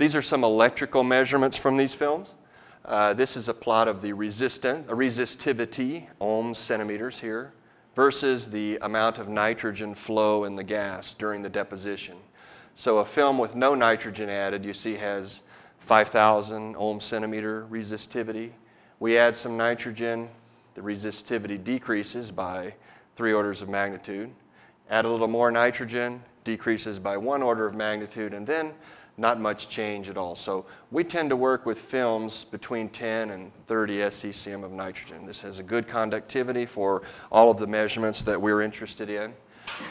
These are some electrical measurements from these films. Uh, this is a plot of the resistivity, ohms, centimeters here, versus the amount of nitrogen flow in the gas during the deposition. So a film with no nitrogen added, you see, has 5,000 ohm centimeter resistivity. We add some nitrogen, the resistivity decreases by three orders of magnitude. Add a little more nitrogen, decreases by one order of magnitude, and then not much change at all. So we tend to work with films between 10 and 30 SCCM of nitrogen. This has a good conductivity for all of the measurements that we're interested in.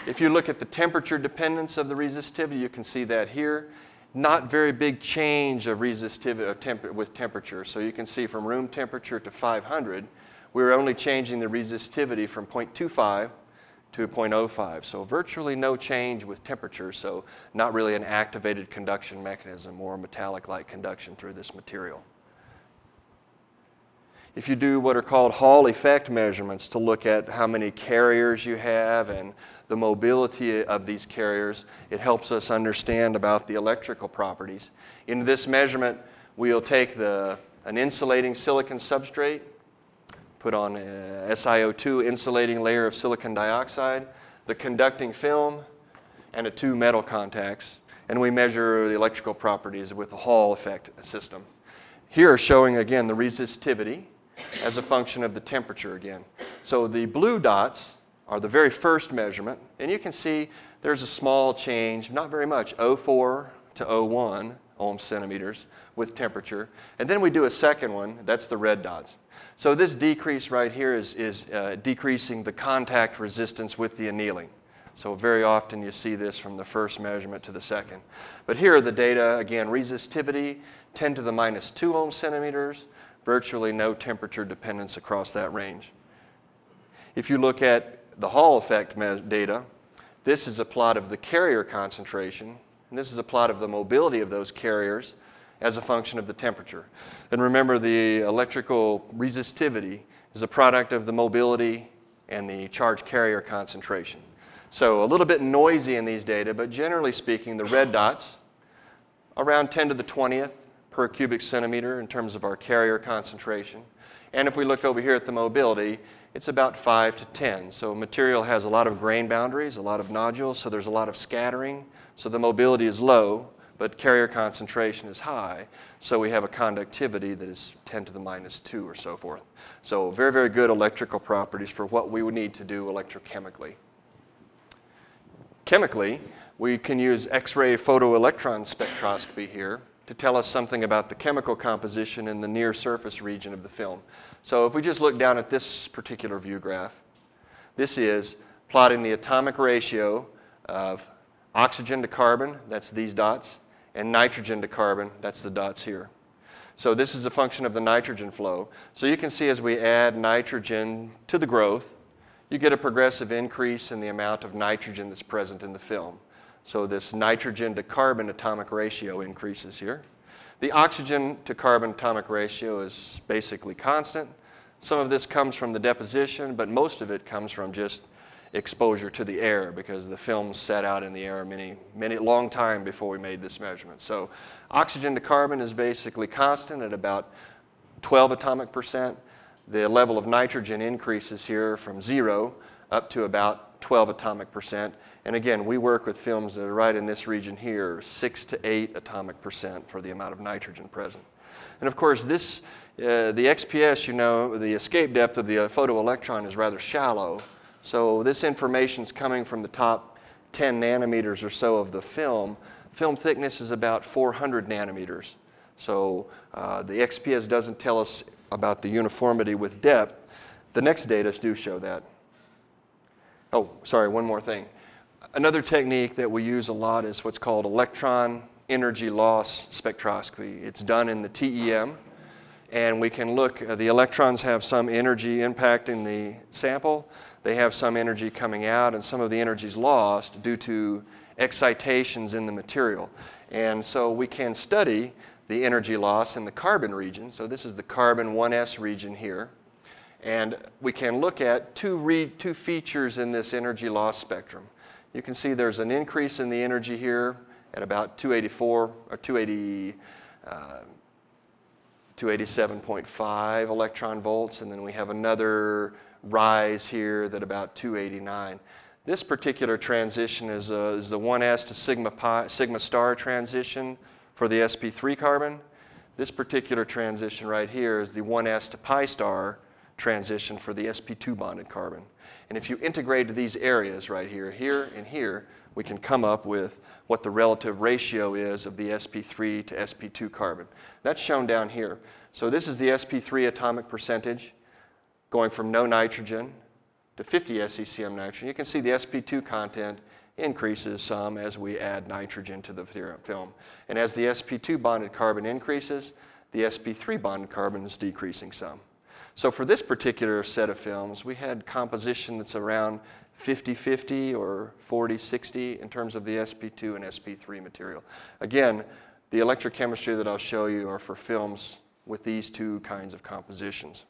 If you look at the temperature dependence of the resistivity, you can see that here. Not very big change of resistivity of temp with temperature. So you can see from room temperature to 500, we're only changing the resistivity from 0.25 to 0.05. So virtually no change with temperature, so not really an activated conduction mechanism or metallic-like conduction through this material. If you do what are called Hall effect measurements to look at how many carriers you have and the mobility of these carriers, it helps us understand about the electrical properties. In this measurement, we'll take the, an insulating silicon substrate put on a SiO2 insulating layer of silicon dioxide, the conducting film, and a two metal contacts. And we measure the electrical properties with the Hall effect system. Here showing again the resistivity as a function of the temperature again. So the blue dots are the very first measurement, and you can see there's a small change, not very much, 04 to 01 ohm centimeters with temperature. And then we do a second one, that's the red dots. So this decrease right here is, is uh, decreasing the contact resistance with the annealing. So very often you see this from the first measurement to the second. But here are the data, again, resistivity, 10 to the minus 2 ohm centimeters, virtually no temperature dependence across that range. If you look at the Hall effect data, this is a plot of the carrier concentration, and this is a plot of the mobility of those carriers as a function of the temperature. And remember, the electrical resistivity is a product of the mobility and the charge carrier concentration. So a little bit noisy in these data, but generally speaking, the red dots, around 10 to the 20th per cubic centimeter in terms of our carrier concentration. And if we look over here at the mobility, it's about 5 to 10. So material has a lot of grain boundaries, a lot of nodules, so there's a lot of scattering. So the mobility is low, but carrier concentration is high, so we have a conductivity that is 10 to the minus 2 or so forth. So very, very good electrical properties for what we would need to do electrochemically. Chemically, we can use X-ray photoelectron spectroscopy here to tell us something about the chemical composition in the near surface region of the film. So if we just look down at this particular view graph, this is plotting the atomic ratio of oxygen to carbon, that's these dots, and nitrogen to carbon, that's the dots here. So this is a function of the nitrogen flow. So you can see as we add nitrogen to the growth, you get a progressive increase in the amount of nitrogen that's present in the film. So this nitrogen to carbon atomic ratio increases here. The oxygen to carbon atomic ratio is basically constant. Some of this comes from the deposition, but most of it comes from just exposure to the air because the film set out in the air many, many, long time before we made this measurement. So oxygen to carbon is basically constant at about 12 atomic percent. The level of nitrogen increases here from zero up to about 12 atomic percent. And again, we work with films that are right in this region here, six to eight atomic percent for the amount of nitrogen present. And of course, this, uh, the XPS, you know, the escape depth of the photoelectron is rather shallow. So this information is coming from the top 10 nanometers or so of the film. Film thickness is about 400 nanometers. So uh, the XPS doesn't tell us about the uniformity with depth. The next data do show that. Oh, sorry, one more thing. Another technique that we use a lot is what's called electron energy loss spectroscopy. It's done in the TEM, and we can look, uh, the electrons have some energy impacting the sample, they have some energy coming out and some of the energy is lost due to excitations in the material. And so we can study the energy loss in the carbon region. So this is the carbon 1s region here. And we can look at two, two features in this energy loss spectrum. You can see there's an increase in the energy here at about 284 or 280, uh, 287.5 electron volts, and then we have another rise here that about 289. This particular transition is, a, is the 1s to sigma, pi, sigma star transition for the sp3 carbon. This particular transition right here is the 1s to pi star transition for the sp2 bonded carbon. And if you integrate these areas right here, here and here, we can come up with what the relative ratio is of the sp3 to sp2 carbon. That's shown down here. So this is the sp3 atomic percentage going from no nitrogen to 50 SCCM nitrogen. You can see the sp2 content increases some as we add nitrogen to the film. And as the sp2 bonded carbon increases, the sp3 bonded carbon is decreasing some. So for this particular set of films, we had composition that's around 50-50 or 40-60 in terms of the sp2 and sp3 material. Again, the electrochemistry that I'll show you are for films with these two kinds of compositions.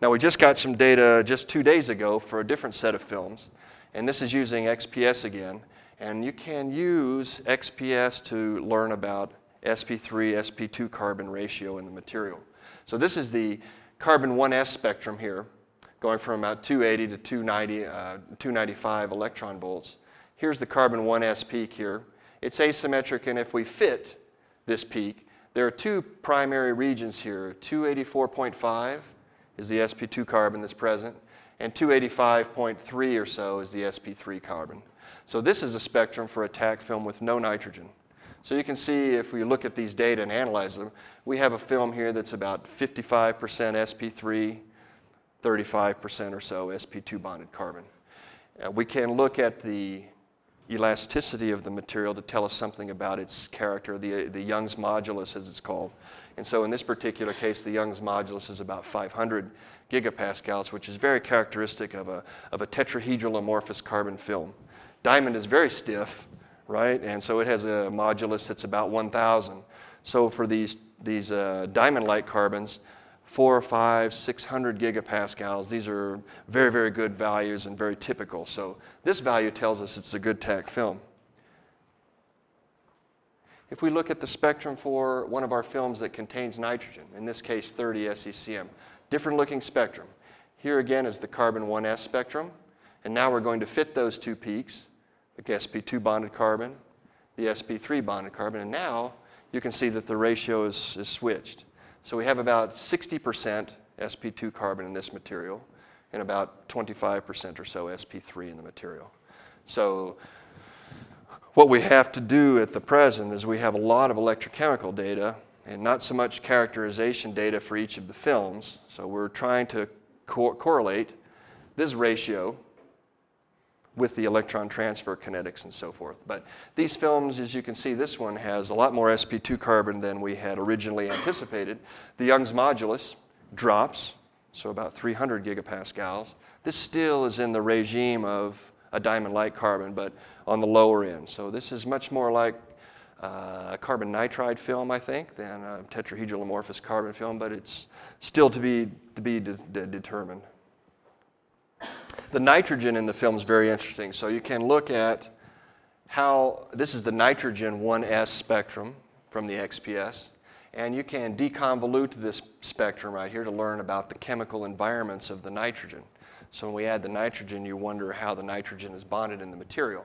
Now we just got some data just two days ago for a different set of films, and this is using XPS again. And you can use XPS to learn about sp3, sp2 carbon ratio in the material. So this is the carbon 1s spectrum here, going from about 280 to 290, uh, 295 electron volts. Here's the carbon 1s peak here. It's asymmetric, and if we fit this peak, there are two primary regions here. 284.5 is the sp2 carbon that's present, and 285.3 or so is the sp3 carbon. So this is a spectrum for a TAC film with no nitrogen. So you can see if we look at these data and analyze them, we have a film here that's about 55% sp3, 35% or so sp2 bonded carbon. Uh, we can look at the elasticity of the material to tell us something about its character, the, the Young's modulus as it's called. And so in this particular case, the Young's modulus is about 500 gigapascals, which is very characteristic of a, of a tetrahedral amorphous carbon film. Diamond is very stiff, right? And so it has a modulus that's about 1,000. So for these, these uh, diamond-like carbons, four or five, 600 gigapascals, these are very, very good values and very typical. So this value tells us it's a good TAC film. If we look at the spectrum for one of our films that contains nitrogen, in this case 30 SCCM, different looking spectrum. Here again is the carbon 1s spectrum, and now we're going to fit those two peaks the sp2 bonded carbon, the sp3 bonded carbon, and now you can see that the ratio is, is switched. So we have about 60% sp2 carbon in this material and about 25% or so sp3 in the material. So what we have to do at the present is we have a lot of electrochemical data and not so much characterization data for each of the films. So we're trying to co correlate this ratio with the electron transfer kinetics and so forth. But these films, as you can see, this one has a lot more sp2 carbon than we had originally anticipated. The Young's modulus drops, so about 300 gigapascals. This still is in the regime of a diamond-like carbon, but on the lower end. So this is much more like uh, a carbon nitride film, I think, than a tetrahedral amorphous carbon film, but it's still to be, to be de de determined. The nitrogen in the film is very interesting. So you can look at how this is the nitrogen 1s spectrum from the XPS. And you can deconvolute this spectrum right here to learn about the chemical environments of the nitrogen. So when we add the nitrogen, you wonder how the nitrogen is bonded in the material.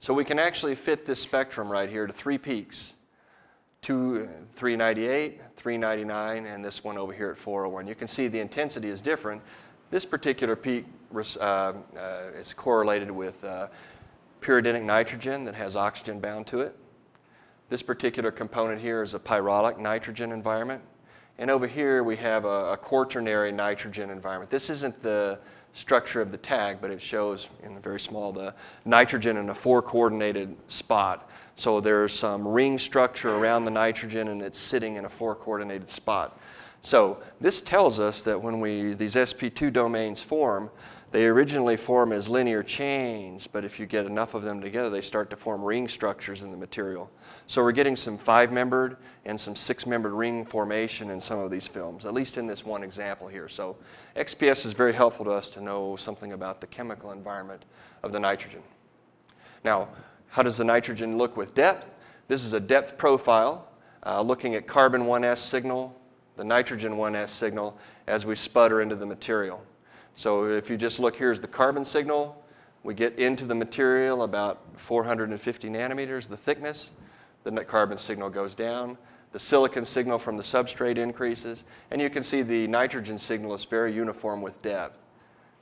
So we can actually fit this spectrum right here to three peaks. Two, 398, 399, and this one over here at 401. You can see the intensity is different. This particular peak uh, uh, is correlated with uh, pyridinic nitrogen that has oxygen bound to it. This particular component here is a pyrrolic nitrogen environment. And over here we have a, a quaternary nitrogen environment. This isn't the structure of the TAC, but it shows in a very small the nitrogen in a four coordinated spot. So there's some ring structure around the nitrogen and it's sitting in a four coordinated spot. So this tells us that when we, these sp2 domains form, they originally form as linear chains, but if you get enough of them together, they start to form ring structures in the material. So we're getting some five-membered and some six-membered ring formation in some of these films, at least in this one example here. So XPS is very helpful to us to know something about the chemical environment of the nitrogen. Now, How does the nitrogen look with depth? This is a depth profile uh, looking at carbon 1s signal, the nitrogen 1s signal as we sputter into the material. So if you just look, here's the carbon signal. We get into the material about 450 nanometers, the thickness. Then The carbon signal goes down. The silicon signal from the substrate increases. And you can see the nitrogen signal is very uniform with depth.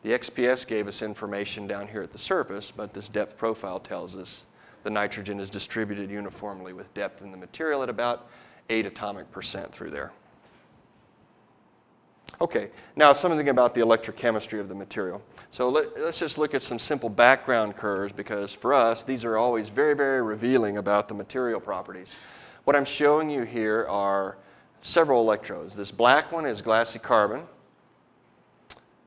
The XPS gave us information down here at the surface, but this depth profile tells us the nitrogen is distributed uniformly with depth in the material at about 8 atomic percent through there. Okay, now something about the electrochemistry of the material. So let, us just look at some simple background curves because for us, these are always very, very revealing about the material properties. What I'm showing you here are several electrodes. This black one is glassy carbon.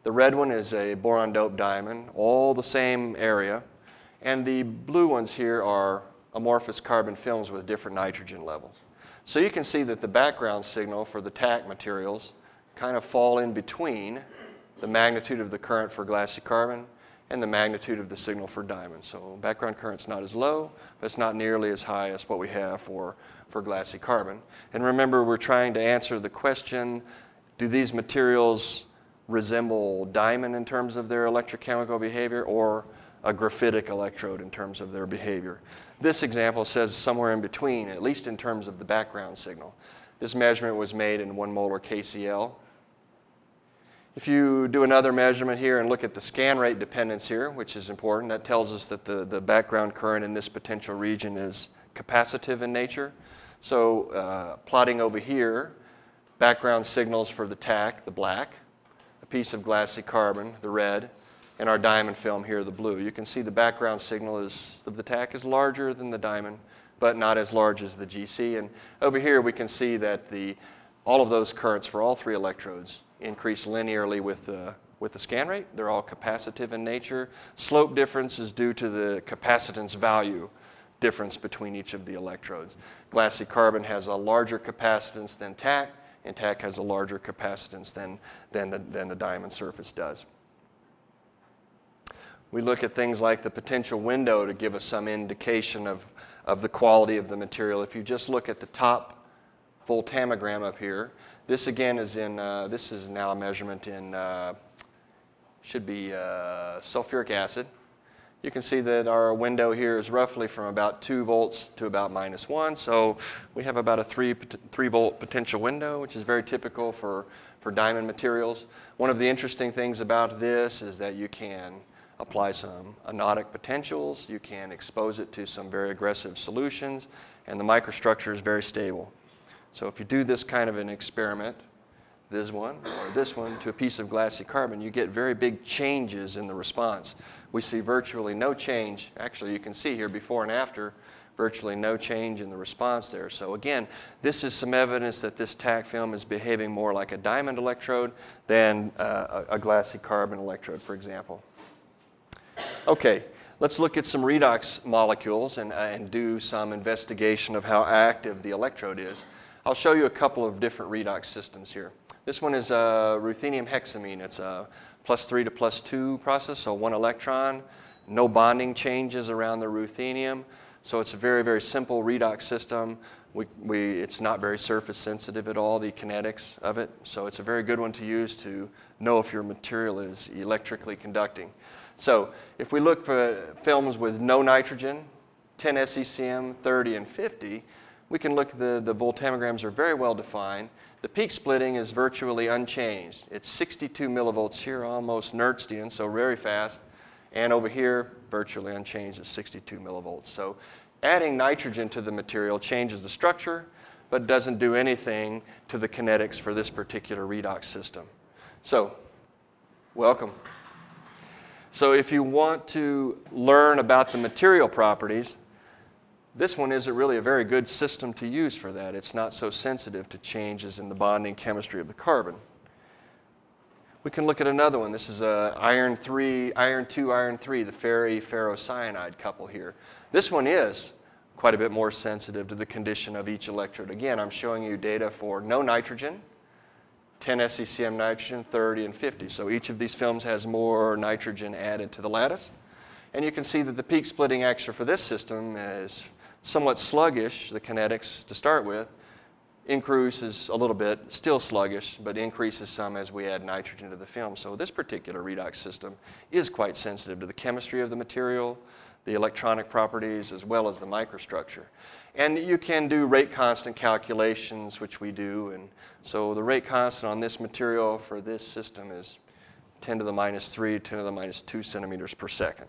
The red one is a boron doped diamond, all the same area. And the blue ones here are amorphous carbon films with different nitrogen levels. So you can see that the background signal for the TAC materials kind of fall in between the magnitude of the current for glassy carbon and the magnitude of the signal for diamond. So background current's not as low, but it's not nearly as high as what we have for, for glassy carbon. And remember, we're trying to answer the question, do these materials resemble diamond in terms of their electrochemical behavior or a graphitic electrode in terms of their behavior. This example says somewhere in between, at least in terms of the background signal. This measurement was made in one molar KCl. If you do another measurement here and look at the scan rate dependence here, which is important, that tells us that the, the background current in this potential region is capacitive in nature. So uh, plotting over here, background signals for the TAC, the black, a piece of glassy carbon, the red, and our diamond film here, the blue. You can see the background signal is, of the TAC is larger than the diamond, but not as large as the GC. And over here we can see that the, all of those currents for all three electrodes increase linearly with the, with the scan rate. They're all capacitive in nature. Slope difference is due to the capacitance value difference between each of the electrodes. Glassy carbon has a larger capacitance than TAC, and TAC has a larger capacitance than, than, the, than the diamond surface does. We look at things like the potential window to give us some indication of, of the quality of the material. If you just look at the top voltammogram up here, this again is in, uh, this is now a measurement in, uh, should be uh, sulfuric acid. You can see that our window here is roughly from about 2 volts to about minus 1. So we have about a 3, 3 volt potential window, which is very typical for, for diamond materials. One of the interesting things about this is that you can apply some anodic potentials. You can expose it to some very aggressive solutions, and the microstructure is very stable. So if you do this kind of an experiment, this one or this one, to a piece of glassy carbon, you get very big changes in the response. We see virtually no change. Actually, you can see here before and after, virtually no change in the response there. So again, this is some evidence that this TAC film is behaving more like a diamond electrode than uh, a glassy carbon electrode, for example. Okay, let's look at some redox molecules and, uh, and do some investigation of how active the electrode is. I'll show you a couple of different redox systems here. This one is a ruthenium hexamine. It's a plus three to plus two process, so one electron, no bonding changes around the ruthenium. So it's a very, very simple redox system. We, we, it's not very surface sensitive at all, the kinetics of it. So it's a very good one to use to know if your material is electrically conducting. So if we look for films with no nitrogen, 10 SCCM, 30, and 50, we can look, the, the voltammograms are very well defined. The peak splitting is virtually unchanged. It's 62 millivolts here, almost Nernstian, so very fast. And over here, virtually unchanged at 62 millivolts. So adding nitrogen to the material changes the structure, but doesn't do anything to the kinetics for this particular redox system. So, welcome. So if you want to learn about the material properties, this one isn't really a very good system to use for that. It's not so sensitive to changes in the bonding chemistry of the carbon. We can look at another one. This is a iron 3, iron 2, iron 3, the ferri ferrocyanide couple here. This one is quite a bit more sensitive to the condition of each electrode. Again, I'm showing you data for no nitrogen, 10 SCCM nitrogen, 30, and 50. So each of these films has more nitrogen added to the lattice. And you can see that the peak splitting extra for this system is somewhat sluggish, the kinetics to start with. Increases a little bit, still sluggish, but increases some as we add nitrogen to the film. So this particular redox system is quite sensitive to the chemistry of the material, the electronic properties, as well as the microstructure. And you can do rate constant calculations, which we do. And so the rate constant on this material for this system is 10 to the minus 3, 10 to the minus 2 centimeters per second.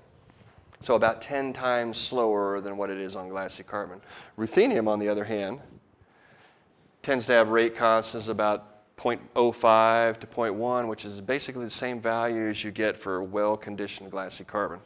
So about 10 times slower than what it is on glassy carbon. Ruthenium, on the other hand, tends to have rate constants about 0.05 to 0.1, which is basically the same value as you get for well-conditioned glassy carbon.